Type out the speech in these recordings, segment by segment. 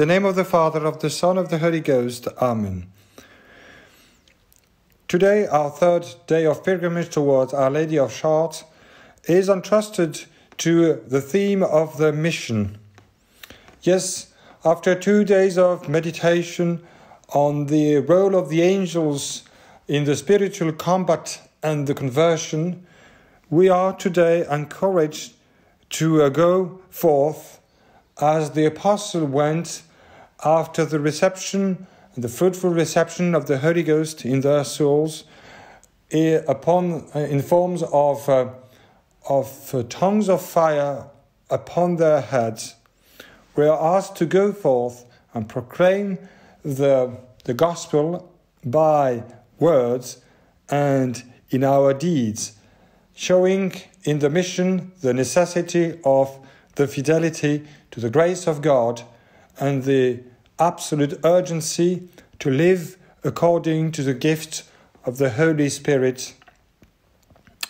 The name of the Father, of the Son, of the Holy Ghost. Amen. Today, our third day of pilgrimage towards Our Lady of Chartres is entrusted to the theme of the mission. Yes, after two days of meditation on the role of the angels in the spiritual combat and the conversion, we are today encouraged to uh, go forth as the apostle went after the reception, the fruitful reception of the Holy Ghost in their souls, upon uh, in forms of uh, of uh, tongues of fire upon their heads, we are asked to go forth and proclaim the the gospel by words and in our deeds, showing in the mission the necessity of the fidelity to the grace of God and the absolute urgency to live according to the gift of the Holy Spirit,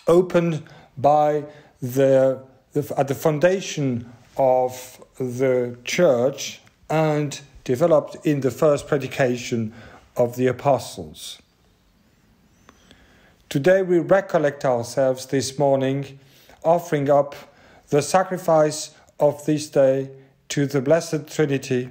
opened by the, the at the foundation of the church and developed in the first predication of the apostles. Today we recollect ourselves this morning, offering up the sacrifice of this day to the Blessed Trinity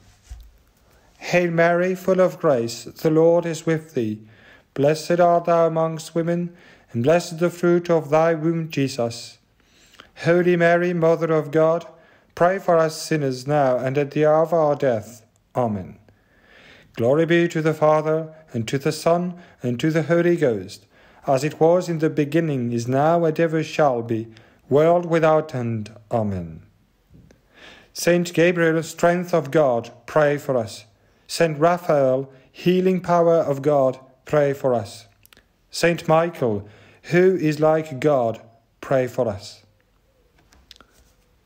Hail Mary, full of grace, the Lord is with thee. Blessed art thou amongst women, and blessed the fruit of thy womb, Jesus. Holy Mary, Mother of God, pray for us sinners now and at the hour of our death. Amen. Glory be to the Father, and to the Son, and to the Holy Ghost, as it was in the beginning, is now, and ever shall be, world without end. Amen. Saint Gabriel, strength of God, pray for us. Saint Raphael, healing power of God, pray for us. Saint Michael, who is like God, pray for us.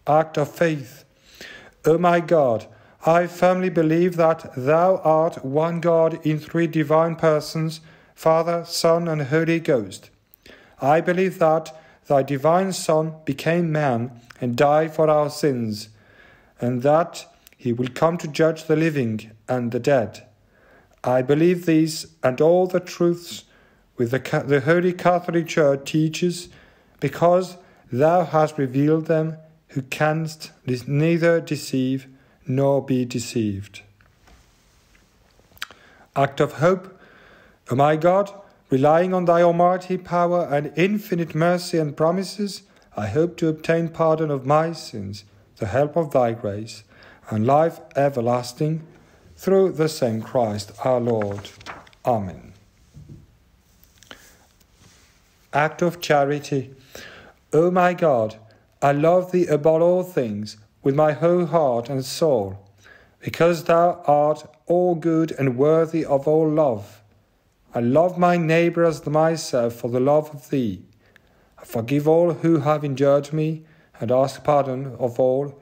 Act of faith. O my God, I firmly believe that Thou art one God in three divine persons, Father, Son, and Holy Ghost. I believe that Thy divine Son became man and died for our sins, and that He will come to judge the living and the dead. I believe these and all the truths which the, the Holy Catholic Church teaches, because Thou hast revealed them, who canst neither deceive nor be deceived. Act of hope, O my God, relying on thy almighty power and infinite mercy and promises, I hope to obtain pardon of my sins, the help of thy grace, and life everlasting, through the same Christ our Lord. Amen. Act of charity. O my God, I love thee above all things with my whole heart and soul, because thou art all good and worthy of all love. I love my neighbour as myself for the love of thee. I forgive all who have injured me, and ask pardon of all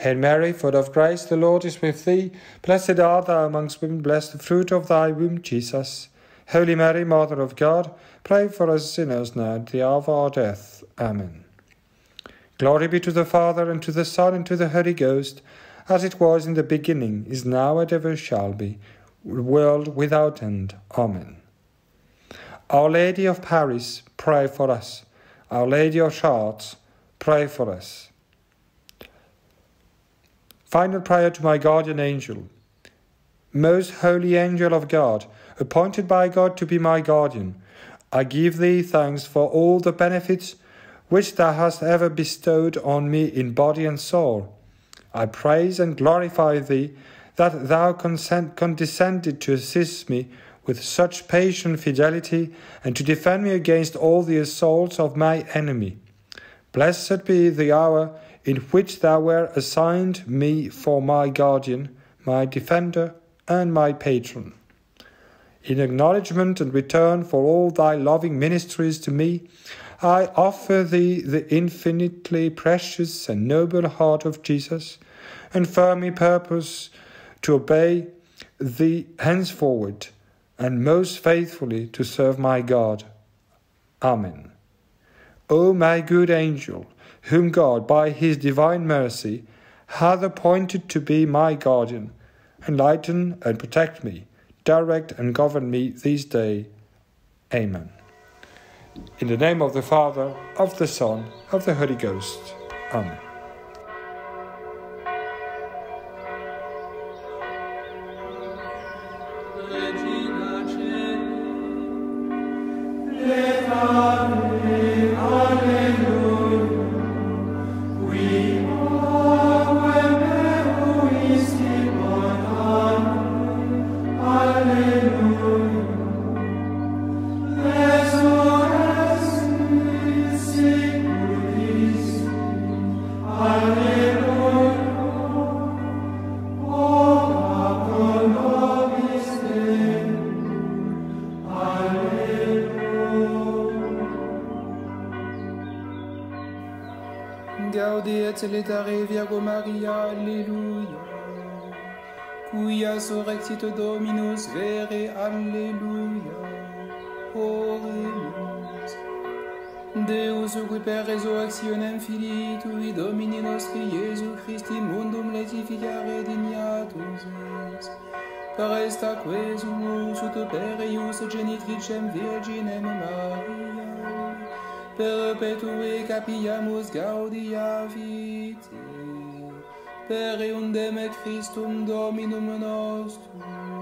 Hail Mary, full of grace, the Lord is with thee. Blessed art thou amongst women, blessed the fruit of thy womb, Jesus. Holy Mary, Mother of God, pray for us sinners now at the hour of our death. Amen. Glory be to the Father, and to the Son, and to the Holy Ghost as it was in the beginning, is now, and ever shall be, world without end. Amen. Our Lady of Paris, pray for us. Our Lady of Chartres, pray for us. Final prayer to my guardian angel. Most holy angel of God, appointed by God to be my guardian, I give thee thanks for all the benefits which thou hast ever bestowed on me in body and soul. I praise and glorify thee that thou consent, condescended to assist me with such patient fidelity and to defend me against all the assaults of my enemy. Blessed be the hour in which thou wert assigned me for my guardian, my defender, and my patron. In acknowledgment and return for all thy loving ministries to me, I offer thee the infinitely precious and noble heart of Jesus, and firmly purpose to obey thee henceforward, and most faithfully to serve my God. Amen. O my good angel, whom God, by his divine mercy, hath appointed to be my guardian, enlighten and protect me direct and govern me this day. Amen. In the name of the Father, of the Son, of the Holy Ghost. Amen. Gaudi et celitare Virgo Maria, Alleluia. Quia surrexit Dominus vere, Alleluia. Oremus. Deus, qui per resurrectionem actionem Filii Tui, Domini nostri, Iesu Christi, mundum letificare dignatus est. Per esta quesumus ut per eius genitricem Virginem Maria, perpetue capiamus gaudia vitae per eundem Christum Dominum nostrum.